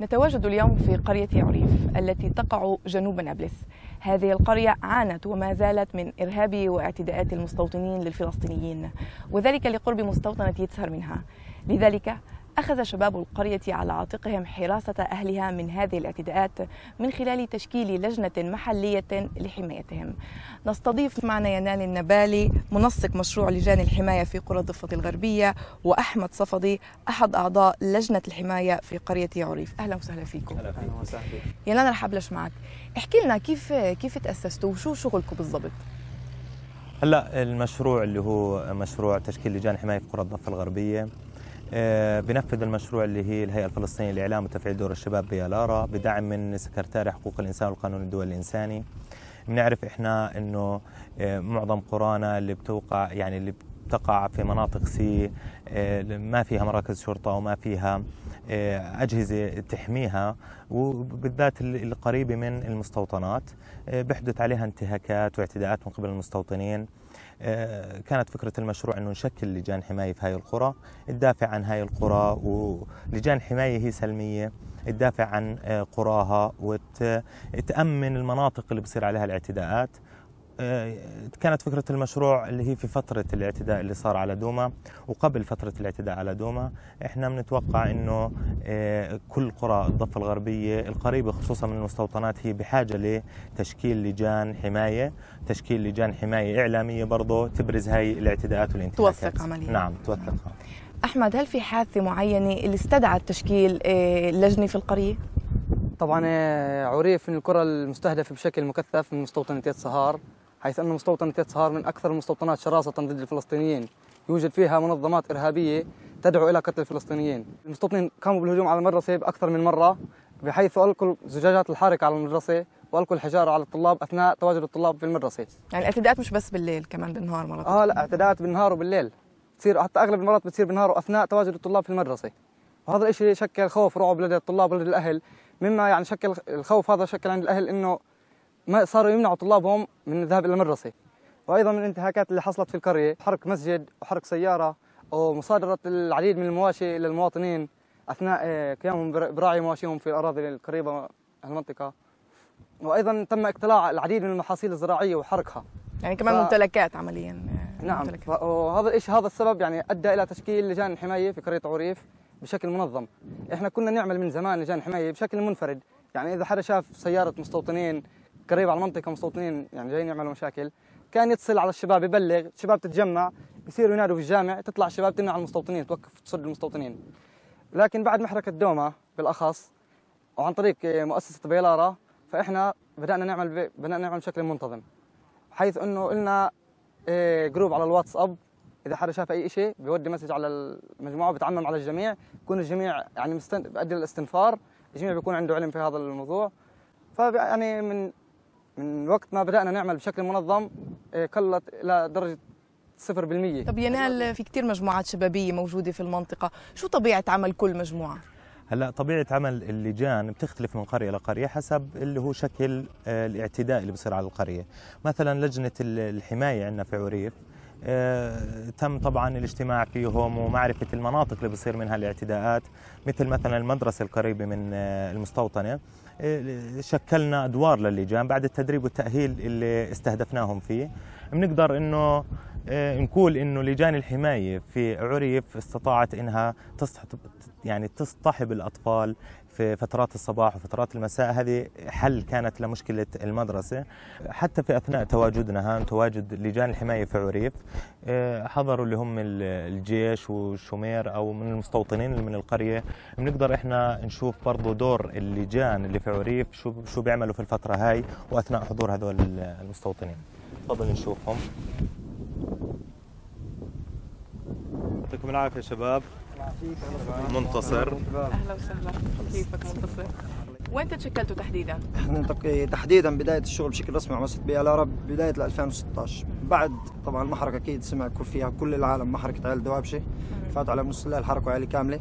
نتواجد اليوم في قرية عريف التي تقع جنوب نابلس. هذه القرية عانت وما زالت من إرهاب واعتداءات المستوطنين للفلسطينيين وذلك لقرب مستوطنة يتسهر منها. لذلك أخذ شباب القرية على عاتقهم حراسة أهلها من هذه الاعتداءات من خلال تشكيل لجنة محلية لحمايتهم. نستضيف معنا ينال النبالي منسق مشروع لجان الحماية في قرى الضفة الغربية وأحمد صفدي أحد أعضاء لجنة الحماية في قرية عريف. أهلا وسهلا فيكم. أهلا وسهلا ينال رح أبلش معك؟ احكي لنا كيف كيف تأسستوا وشو شغلكم بالضبط؟ هلا المشروع اللي هو مشروع تشكيل لجان حماية في قرى الضفة الغربية بنفذ المشروع اللي هي الهيئة الفلسطينية لإعلام وتفعيل دور الشباب بيالارا بدعم من سكرتاري حقوق الإنسان والقانون الدولي الإنساني. بنعرف إحنا إنه آه، معظم قرانا اللي بتوقع يعني اللي تقع في مناطق سي آه، ما فيها مراكز شرطة وما فيها أجهزة تحميها وبالذات القريبة من المستوطنات. بحدث عليها انتهاكات واعتداءات من قبل المستوطنين. آه، كانت فكرة المشروع أنه نشكل لجان حماية في هاي القرى تدافع عن هاي القرى ولجان حماية هي سلمية تدافع عن آه، قراها وتأمن المناطق اللي بصير عليها الاعتداءات. آه، كانت فكرة المشروع اللي هي في فترة الاعتداء اللي صار على دوما وقبل فترة الاعتداء على دوما. إحنا بنتوقع إنه آه، كل قرى الضفة الغربية القريبة خصوصا من المستوطنات هي بحاجة لتشكيل لجان حماية تشكيل لجان حماية إعلامية برضه تبرز هاي الاعتداءات والانتهاكات توثق عمليا. نعم توثقها أحمد هل في حادثة معينة اللي استدعت تشكيل آه، لجنة في القرية؟ طبعا عريف من القرى المستهدفة بشكل مكثف من مستوطنة يد سهار. حيث أن مستوطنة صهار من أكثر المستوطنات شراسة ضد الفلسطينيين. يوجد فيها منظمات إرهابية تدعو إلى قتل الفلسطينيين. المستوطنين قاموا بالهجوم على المدرسة بأكثر من مرة بحيث ألقوا زجاجات الحارقة على المدرسة وألقوا الحجارة على الطلاب أثناء تواجد الطلاب في المدرسة. يعني الاعتداءات مش بس بالليل كمان بالنهار مرات آه لا اعتداءات بالنهار وبالليل. تصير حتى أغلب المرات بتصير بالنهار وأثناء تواجد الطلاب في المدرسة. وهذا الشيء شكل خوف رعب لدى الطلاب ولدى الأهل. مما يعني شكل الخوف هذا شكل عند الأهل إنه ما صاروا يمنعوا طلابهم من الذهاب إلى المدرسة. وأيضا من الانتهاكات اللي حصلت في القرية حرق مسجد وحرق سيارة ومصادرة العديد من المواشي إلى المواطنين أثناء آه، قيامهم براعي مواشيهم في الأراضي القريبة المنطقة وأيضا تم اقتلاع العديد من المحاصيل الزراعية وحرقها. يعني كمان ف... ممتلكات عمليا آه، نعم. ممتلكات. وهذا الشيء هذا السبب يعني أدى إلى تشكيل لجان الحمايه في قرية عريف بشكل منظم. إحنا كنا نعمل من زمان لجان حماية بشكل منفرد. يعني إذا حدا شاف سيارة مستوطنين قريب على المنطقة مستوطنين يعني جايين يعملوا مشاكل. كان يتصل على الشباب يبلغ الشباب تتجمع يصيروا ينادوا في الجامع تطلع الشباب تمنع المستوطنين توقف تصد المستوطنين. لكن بعد محرقه دوما بالأخص وعن طريق مؤسسة بيلارا فإحنا بدأنا نعمل بدأنا نعمل بشكل منتظم. حيث إنه قلنا group على الواتساب إذا حدا شاف أي شيء بيودي message على المجموعة بتعمم على الجميع. يكون الجميع يعني مستن... بيؤدي للاستنفار الجميع بيكون عنده علم في هذا الموضوع. فيعني من من وقت ما بدأنا نعمل بشكل منظم إيه، قلت إلى درجة 0% طب ينال في كثير مجموعات شبابية موجودة في المنطقة. شو طبيعة عمل كل مجموعة؟ هلا طبيعة عمل اللجان بتختلف من قرية لقريه حسب اللي هو شكل آه، الاعتداء اللي بصير على القرية. مثلا لجنة الحماية عندنا في عريف آه، تم طبعا الاجتماع فيهم ومعرفة المناطق اللي بصير منها الاعتداءات مثل مثلا المدرسة القريبة من آه، المستوطنة. آه، شكلنا أدوار للجان بعد التدريب والتأهيل اللي استهدفناهم فيه. بنقدر إنه نقول إنه لجان الحماية في عريف استطاعت إنها يعني تصطحب الاطفال في فترات الصباح وفترات المساء هذه حل كانت لمشكلة المدرسة. حتى في أثناء تواجدنا هان تواجد لجان الحماية في عريف آه، حضروا اللي هم الجيش والشمير أو من المستوطنين اللي من القرية. بنقدر إحنا نشوف برضو دور اللجان اللي في عريف شو شو بيعملوا في الفترة هاي وأثناء حضور هذول المستوطنين. تفضل نشوفهم. يعطيكم العافية شباب. منتصر. أهلا وسهلا. كيفك منتصر؟ وين تشكلتوا تحديدا؟ إحنا تحديدا بداية الشغل بشكل رسمي مع مؤسسه بيئه العرب بداية 2016 بعد طبعا المحركة أكيد سمع فيها كل العالم محركة عيال دوابشه فاتوا على الليل حركوا عيالي كاملة.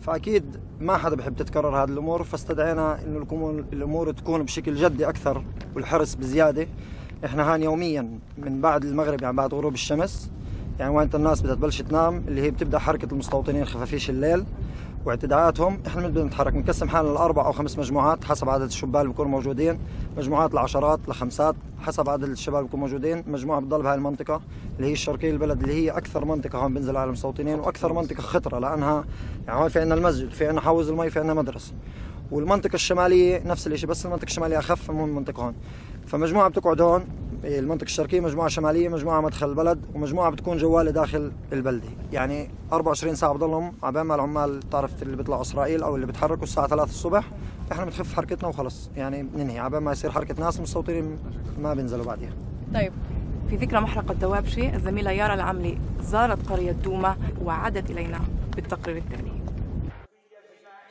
فأكيد ما حدا بحب تتكرر هذه الأمور. فاستدعينا إنه الأمور تكون بشكل جدي أكثر والحرص بزيادة. إحنا هان يوميا من بعد المغرب يعني بعد غروب الشمس. يعني وين الناس بدها تبلش تنام اللي هي بتبدأ حركة المستوطنين خفافيش الليل واعتداءاتهم. إحنا بنبدا نتحرك بنقسم حالنا لاربع أو خمس مجموعات حسب عدد الشبان اللي بيكونوا موجودين مجموعات لعشرات لخمسات حسب عدد الشباب اللي بيكونوا موجودين. مجموعة بتضل بهاي المنطقة اللي هي الشرقية البلد اللي هي أكثر منطقة هون بينزل على المستوطنين وأكثر منطقة خطرة لأنها يعني هون في عندنا المسجد في عندنا حوز المي في عندنا مدرسة. والمنطقة الشمالية نفس الشيء بس المنطقة الشمالية أخف من المنطقة هون. فمجموعة بتقعد هون المنطقة الشرقية مجموعة شمالية مجموعة مدخل البلد ومجموعة بتكون جوالة داخل البلدة. يعني 24 ساعة بضلهم عبال ما العمال تعرف اللي بيطلعوا إسرائيل أو اللي بيتحركوا الساعة 3 الصبح. إحنا بنخف حركتنا وخلص. يعني بننهي عبال ما يصير حركة ناس مستوطنين ما بينزلوا بعدها طيب في ذكرى محرقة دوابشة الزميلة يارا العملي زارت قرية دوما وعادت إلينا بالتقرير التالي.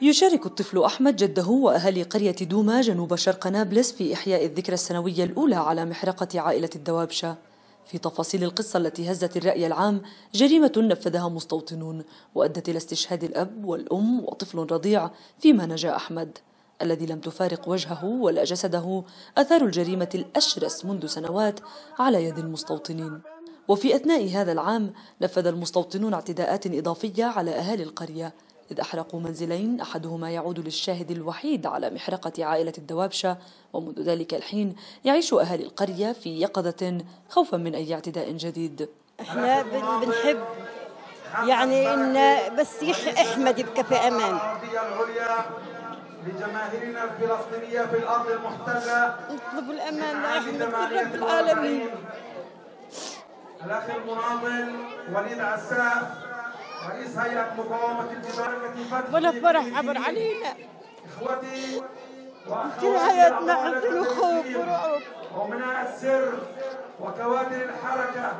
يشارك الطفل أحمد جده وأهالي قرية دوما جنوب شرق نابلس في إحياء الذكرى السنوية الأولى على محرقة عائلة الدوابشة. في تفاصيل القصة التي هزت الرأي العام جريمة نفذها مستوطنون وأدت إلى استشهاد الأب والأم وطفل رضيع فيما نجا أحمد. الذي لم تفارق وجهه ولا جسده أثار الجريمة الأشرس منذ سنوات على يد المستوطنين. وفي أثناء هذا العام نفذ المستوطنون اعتداءات إضافية على أهالي القرية. إذ أحرقوا منزلين أحدهما يعود للشاهد الوحيد على محرقة عائلة الدوابشة ومنذ ذلك الحين يعيش أهالي القرية في يقظة خوفا من أي اعتداء جديد. إحنا بن- بنحب يعني إن بس يح إحمد يبقى في أمان. لجماهيرنا الفلسطينية في الأرض المحتلة نطلب الأمان. لاحمد من رب العالمين الأخ المناضل وليد عساف. رئيس هيئة مقاومة الجزائر فتح ولا فرح عبر علينا. إخوتي كل حياتنا حزن وخوف ورعب وأمناء السر وكوادر الحركة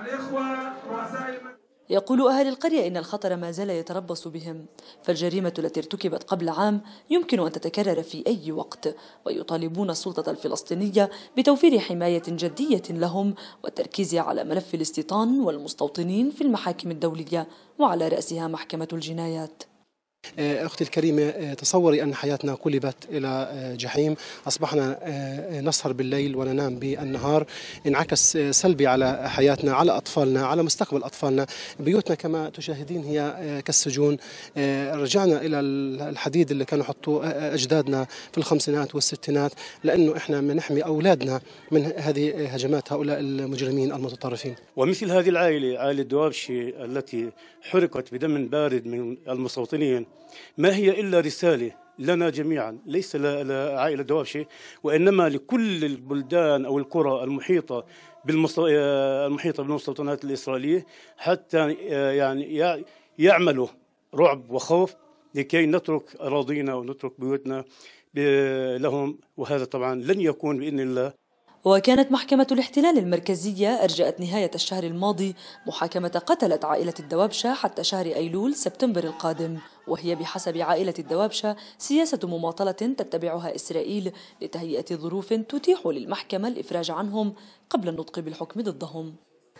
الإخوة رؤساء المجلس. يقول أهل القرية إن الخطر ما زال يتربص بهم فالجريمة التي ارتكبت قبل عام يمكن أن تتكرر في أي وقت ويطالبون السلطة الفلسطينية بتوفير حماية جدية لهم والتركيز على ملف الاستيطان والمستوطنين في المحاكم الدولية وعلى رأسها محكمة الجنايات. أختي الكريمة آه، تصوري أن حياتنا قلبت إلى آه، جحيم. أصبحنا آه، نسهر بالليل وننام بالنهار. انعكس آه، سلبي على حياتنا على أطفالنا على مستقبل أطفالنا. بيوتنا كما تشاهدين هي آه، كالسجون. آه، رجعنا إلى الحديد اللي كانوا يحطوه آه، أجدادنا في الخمسينات والستينات. لأنه إحنا بنحمي أولادنا من هذه هجمات هؤلاء المجرمين المتطرفين. ومثل هذه العائلة عائلة دوابشي التي حرقت بدم بارد من المستوطنين ما هي إلا رسالة لنا جميعا ليس لعائلة دوابشي وإنما لكل البلدان أو القرى المحيطة بالمست... المحيطة بالمستوطنات الإسرائيلية حتى آه، يعني يع- يعملوا رعب وخوف لكي نترك أراضينا ونترك بيوتنا لهم. وهذا طبعا لن يكون بإذن الله وكانت محكمة الاحتلال المركزية أرجأت نهاية الشهر الماضي محاكمة قتلة عائلة الدوابشة حتى شهر أيلول سبتمبر القادم وهي بحسب عائلة الدوابشة سياسة مماطلة تتبعها إسرائيل لتهيئة ظروف تتيح للمحكمة الإفراج عنهم قبل النطق بالحكم ضدهم.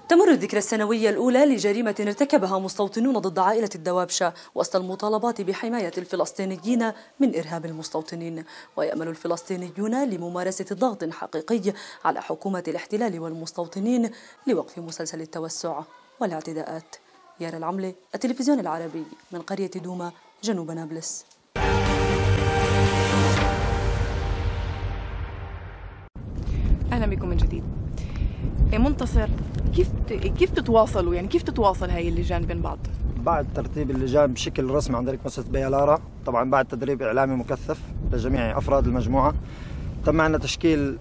تمر الذكرى السنوية الأولى لجريمة ارتكبها مستوطنون ضد عائلة الدوابشة وسط المطالبات بحماية الفلسطينيين من إرهاب المستوطنين. ويأمل الفلسطينيون لممارسة ضغط حقيقي على حكومة الاحتلال والمستوطنين لوقف مسلسل التوسع والاعتداءات. يارا العملة التلفزيون العربي من قرية دوما جنوب نابلس. أهلا بكم من جديد. منتصر. كيف كيف تتواصلوا؟ يعني كيف تتواصل هاي اللجان بين بعض؟ بعد ترتيب اللجان بشكل رسمي عن طريق مؤسسة بيالارا طبعا بعد تدريب إعلامي مكثف لجميع أفراد المجموعة. تم عندنا تشكيل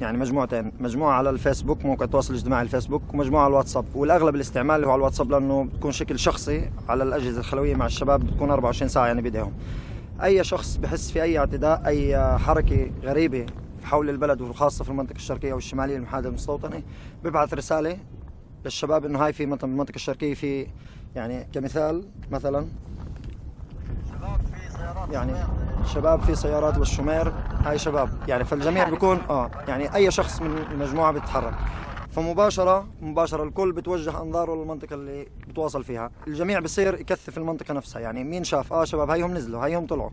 يعني مجموعتين مجموعة على الفيسبوك موقع التواصل الاجتماعي الفيسبوك ومجموعة على الواتساب. والأغلب الاستعمال اللي هو على الواتساب لأنه بتكون شكل شخصي على الأجهزة الخلوية مع الشباب بتكون 24 ساعة يعني بإيديهم أي شخص بحس في أي اعتداء أي حركة غريبة حول البلد وخاصة في المنطقة الشرقية والشمالية المحاذية المستوطنة. بيبعث رسالة للشباب إنه هاي في مثلا المنطقة الشرقية في يعني كمثال مثلا. يعني شباب في سيارات والشمير هاي شباب. يعني فالجميع بيكون آه يعني أي شخص من المجموعة بيتحرك. فمباشرة مباشرة الكل بتوجه أنظاره للمنطقة اللي بتواصل فيها. الجميع بصير يكثف المنطقة نفسها. يعني مين شاف؟ آه شباب هايهم نزلوا هايهم طلعوا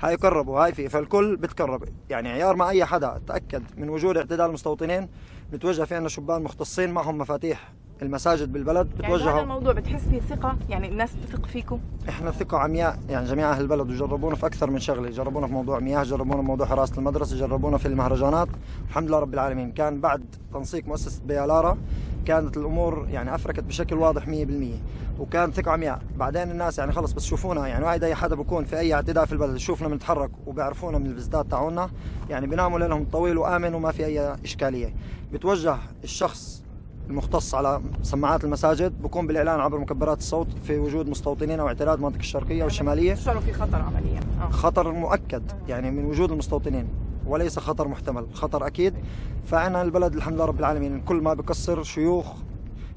هاي قربوا هاي في فالكل بتقرب. يعني عيار مع أي حدا تأكد من وجود اعتداء المستوطنين بتوجه في عندنا شبان مختصين معهم مفاتيح المساجد بالبلد يعني بتوجهوا. هذا الموضوع بتحس فيه ثقة؟ يعني الناس بتثق فيكم؟ إحنا ثقة عمياء يعني جميع أهل البلد وجربونا في أكثر من شغلة، جربونا في موضوع مياه، جربونا في موضوع حراسة المدرسة، جربونا في المهرجانات، الحمد لله رب العالمين، كان بعد تنسيق مؤسسة بيالارا كانت الأمور يعني أفركت بشكل واضح 100% وكان ثقة عمياء، بعدين الناس يعني خلص بس شوفونا. يعني واحد أي حدا بكون في أي اعتداء في البلد يشوفنا بنتحرك وبيعرفونا من الفيزدات تاعونا. يعني بيناموا ليلهم طويل وآمن وما في أي إشكالية، بتوجه الشخص المختص على سماعات المساجد بكون بالإعلان عبر مكبرات الصوت في وجود مستوطنين أو اعتراض المنطقة الشرقية والشماليه تشعروا في خطر عمليا. آه. خطر مؤكد يعني من وجود المستوطنين وليس خطر محتمل. خطر أكيد. فانا البلد الحمد لله رب العالمين كل ما بقصر شيوخ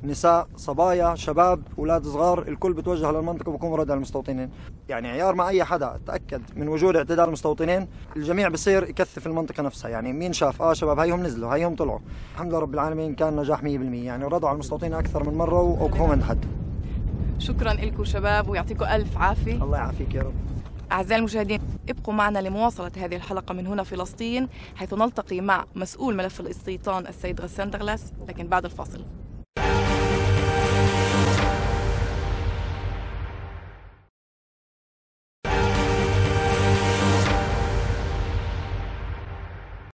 نساء صبايا شباب أولاد صغار الكل بتوجه للمنطقة وبكون مرد على المستوطنين. يعني عيار ما أي حدا تأكد من وجود اعتداء المستوطنين الجميع بصير يكثف المنطقة نفسها. يعني مين شاف؟ آه شباب هيهم نزلوا هيهم طلعوا. الحمد لله رب العالمين كان نجاح 100% يعني ردوا على المستوطنين أكثر من مرة واوقفوهم عند حد. شكرا لكم شباب ويعطيكم ألف عافية. الله يعافيك يا رب. أعزائي المشاهدين ابقوا معنا لمواصلة هذه الحلقة من هنا فلسطين حيث نلتقي مع مسؤول ملف الاستيطان السيد غسان دغلاس لكن بعد الفاصل.